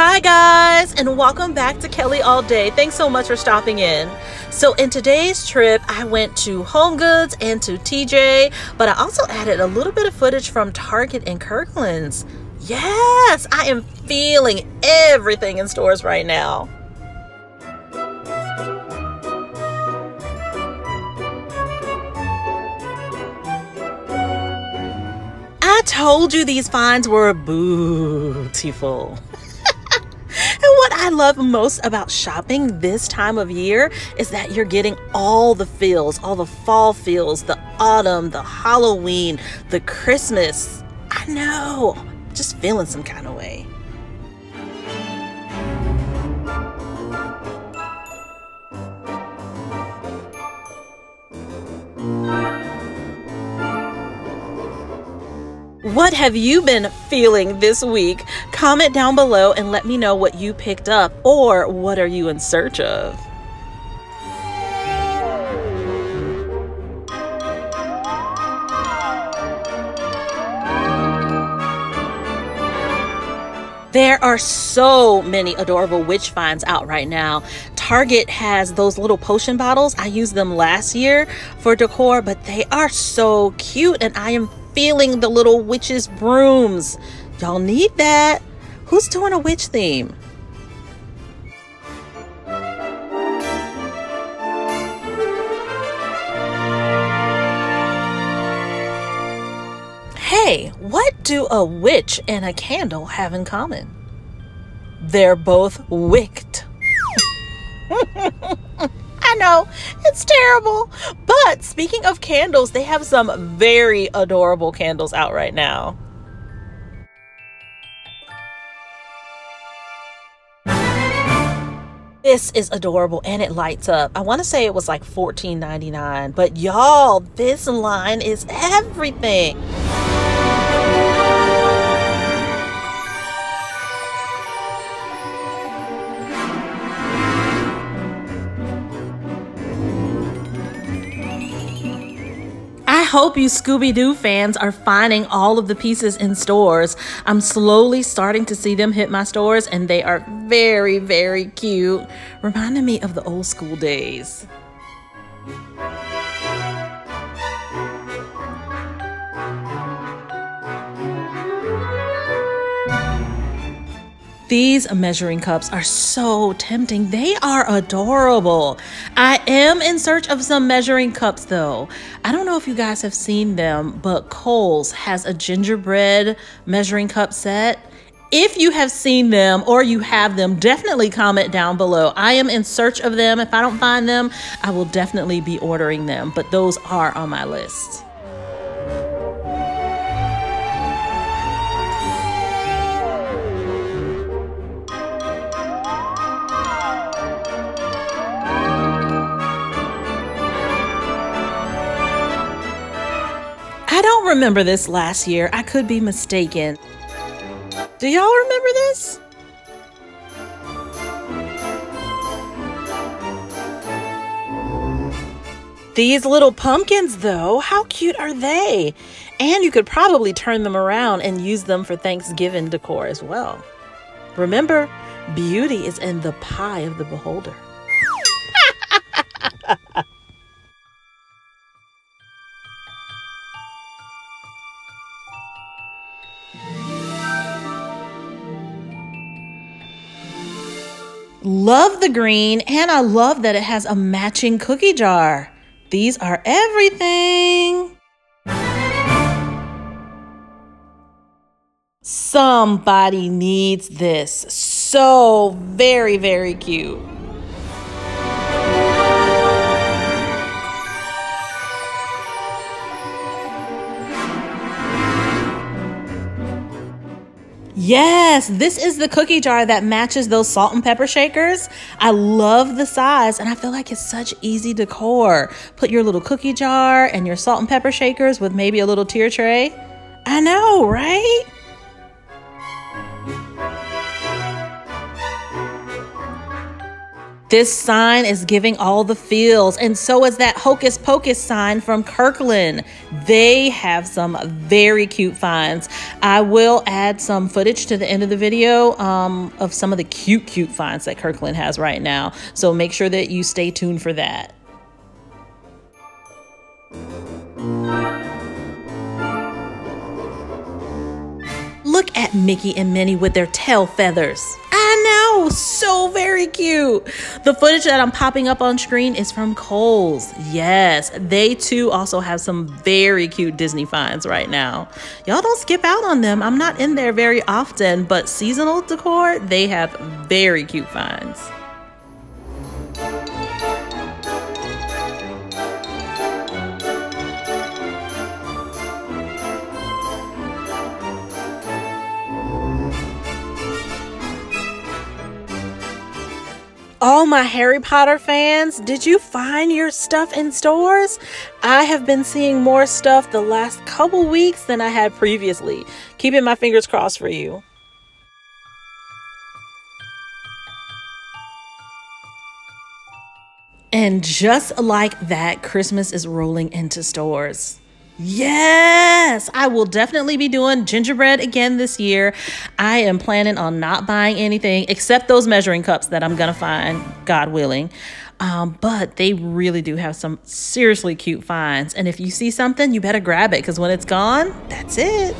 Hi, guys, and welcome back to Kelly All Day. Thanks so much for stopping in. So, in today's trip, I went to Home Goods and to TJ, but I also added a little bit of footage from Target and Kirkland's. Yes, I am feeling everything in stores right now. I told you these finds were beautiful. I love most about shopping this time of year is that you're getting all the feels, all the fall feels, the autumn, the Halloween, the Christmas. I know, just feeling some kind of way. What have you been feeling this week? Comment down below and let me know what you picked up or what are you in search of? There are so many adorable witch finds out right now. Target has those little potion bottles. I used them last year for decor, but they are so cute and I am feeling the little witch's brooms. Y'all need that. Who's doing a witch theme? Hey, what do a witch and a candle have in common? They're both wicked. I know, it's terrible. But speaking of candles, they have some very adorable candles out right now. This is adorable and it lights up. I want to say it was like $14.99, but y'all, this line is everything. Hope you Scooby Doo fans are finding all of the pieces in stores. I'm slowly starting to see them hit my stores, and they are very, very cute, reminding me of the old school days. These measuring cups are so tempting. They are adorable. I am in search of some measuring cups though. I don't know if you guys have seen them, but Kohl's has a gingerbread measuring cup set. If you have seen them or you have them, definitely comment down below. I am in search of them. If I don't find them, I will definitely be ordering them, but those are on my list. Remember this last year. I could be mistaken. Do y'all remember this? These little pumpkins, though, how cute are they? And you could probably turn them around and use them for Thanksgiving decor as well. Remember, beauty is in the pie of the beholder. Love the green, and I love that it has a matching cookie jar. These are everything. Somebody needs this. So very, very cute. Yes, this is the cookie jar that matches those salt and pepper shakers. I love the size and I feel like it's such easy decor. Put your little cookie jar and your salt and pepper shakers with maybe a little tier tray. I know, right? This sign is giving all the feels, and so is that Hocus Pocus sign from Kirkland. They have some very cute finds. I will add some footage to the end of the video um, of some of the cute, cute finds that Kirkland has right now. So make sure that you stay tuned for that. Look at Mickey and Minnie with their tail feathers. I know, so very cute. The footage that I'm popping up on screen is from Kohl's. Yes, they too also have some very cute Disney finds right now. Y'all don't skip out on them. I'm not in there very often, but seasonal decor, they have very cute finds. All my Harry Potter fans, did you find your stuff in stores? I have been seeing more stuff the last couple weeks than I had previously. Keeping my fingers crossed for you. And just like that, Christmas is rolling into stores. Yes, I will definitely be doing gingerbread again this year. I am planning on not buying anything except those measuring cups that I'm going to find, God willing. Um, but they really do have some seriously cute finds. And if you see something, you better grab it because when it's gone, that's it.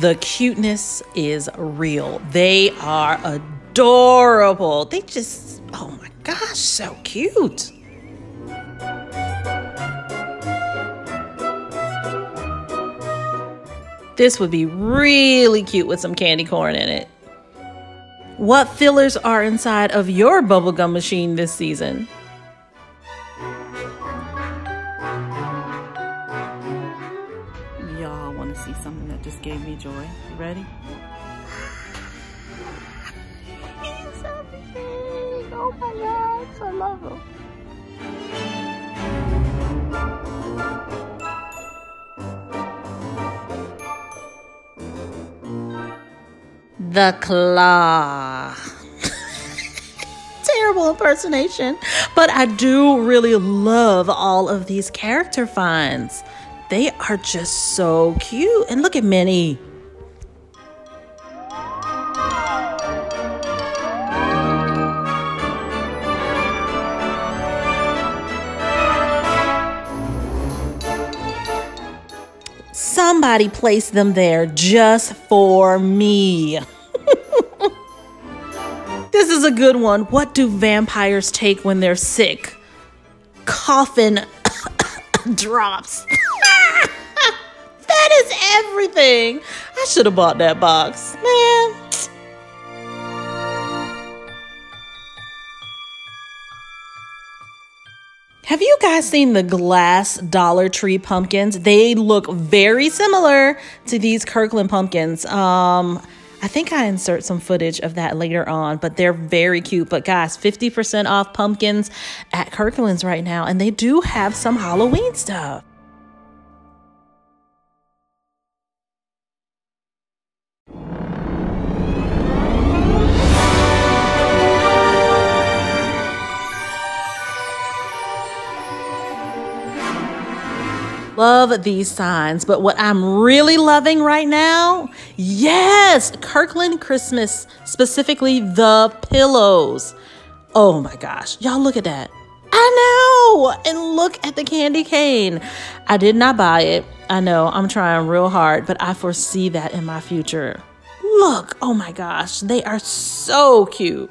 The cuteness is real. They are adorable. They just, oh my gosh, so cute. This would be really cute with some candy corn in it. What fillers are inside of your bubblegum machine this season? Y'all want to see something that just gave me joy. You ready? He's so big. Oh my gosh, I love him. The claw. Terrible impersonation, but I do really love all of these character finds. They are just so cute. And look at Minnie. Somebody placed them there just for me. This is a good one. What do vampires take when they're sick? Coffin drops. that is everything. I should have bought that box. Man. Have you guys seen the glass Dollar Tree pumpkins? They look very similar to these Kirkland pumpkins. Um, I think I insert some footage of that later on, but they're very cute. But guys, 50% off pumpkins at Kirkland's right now, and they do have some Halloween stuff. Love these signs, but what I'm really loving right now, yes, Kirkland Christmas, specifically the pillows. Oh my gosh, y'all look at that. I know. And look at the candy cane. I did not buy it. I know I'm trying real hard, but I foresee that in my future. Look, oh my gosh, they are so cute.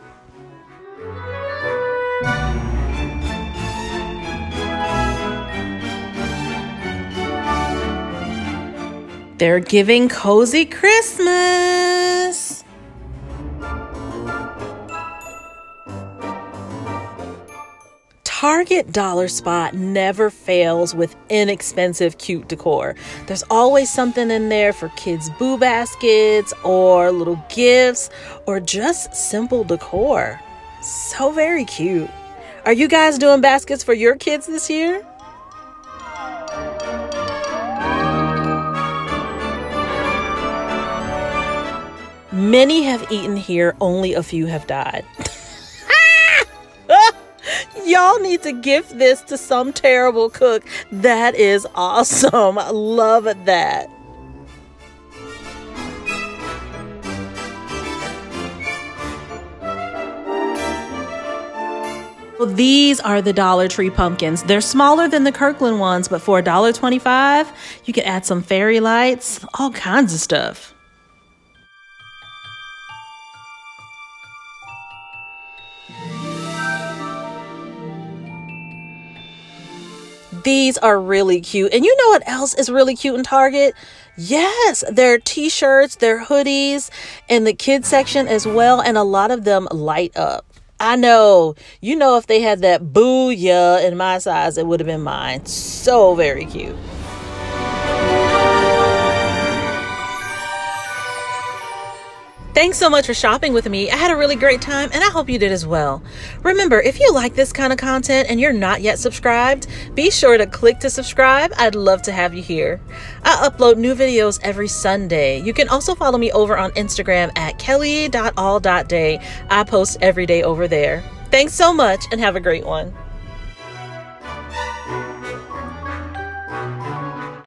They're giving cozy Christmas. Target Dollar Spot never fails with inexpensive, cute decor. There's always something in there for kids' boo baskets or little gifts or just simple decor. So very cute. Are you guys doing baskets for your kids this year? Many have eaten here, only a few have died. Y'all need to gift this to some terrible cook. That is awesome. Love that. these are the Dollar Tree pumpkins. They're smaller than the Kirkland ones, but for $1.25, you can add some fairy lights, all kinds of stuff. These are really cute. And you know what else is really cute in Target? Yes, their t shirts, their hoodies, and the kids section as well. And a lot of them light up. I know. You know, if they had that booyah in my size, it would have been mine. So very cute. Thanks so much for shopping with me. I had a really great time and I hope you did as well. Remember, if you like this kind of content and you're not yet subscribed, be sure to click to subscribe. I'd love to have you here. I upload new videos every Sunday. You can also follow me over on Instagram at kelly.all.day. I post every day over there. Thanks so much and have a great one.